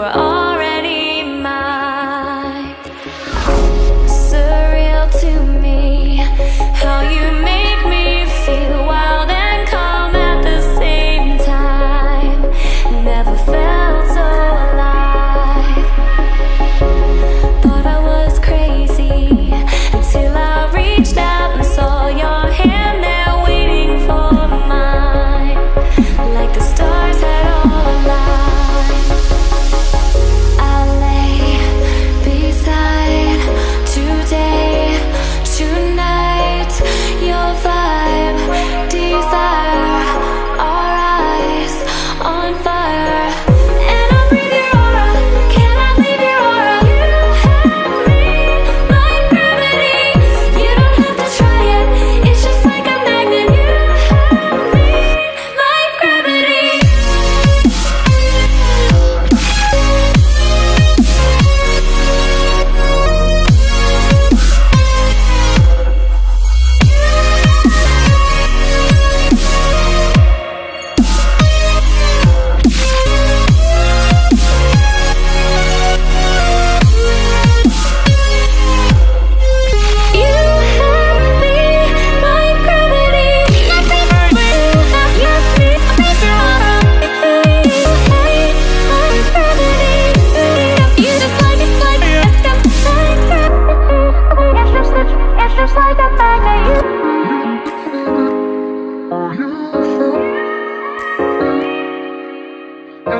were all